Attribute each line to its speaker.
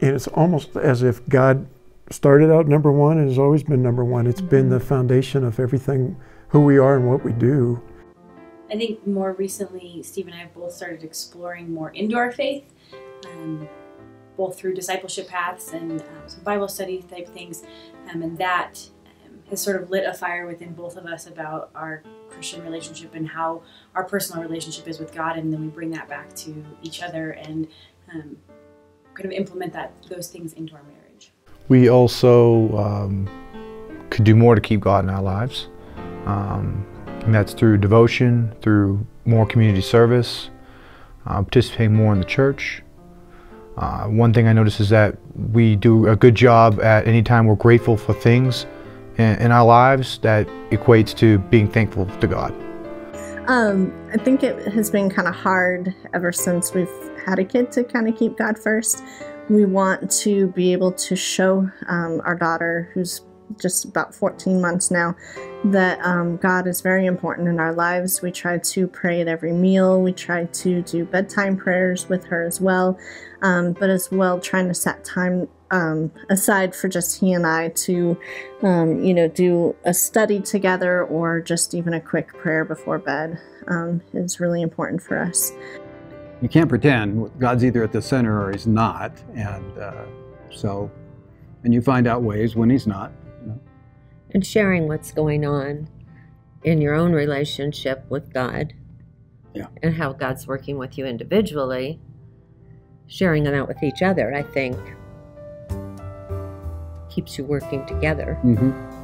Speaker 1: and it's almost as if God started out number one and has always been number one. It's been the foundation of everything, who we are and what we do.
Speaker 2: I think more recently, Steve and I have both started exploring more indoor faith, um, both through discipleship paths and um, some Bible study type things, um, and that um, has sort of lit a fire within both of us about our Christian relationship and how our personal relationship is with God, and then we bring that back to each other and um, kind of implement that those things into our marriage.
Speaker 3: We also um, could do more to keep God in our lives. Um, and that's through devotion, through more community service, uh, participating more in the church. Uh, one thing I notice is that we do a good job at any time we're grateful for things in, in our lives that equates to being thankful to God.
Speaker 4: Um, I think it has been kind of hard ever since we've had a kid to kind of keep God first. We want to be able to show um, our daughter, who's just about 14 months now, that um, God is very important in our lives. We try to pray at every meal. We try to do bedtime prayers with her as well, um, but as well trying to set time um, aside for just he and I to, um, you know, do a study together or just even a quick prayer before bed um, is really important for us.
Speaker 5: You can't pretend God's either at the center or he's not, and uh, so, and you find out ways when he's not
Speaker 6: and sharing what's going on in your own relationship with God
Speaker 5: yeah.
Speaker 6: and how God's working with you individually, sharing that out with each other, I think keeps you working together.
Speaker 5: Mm-hmm.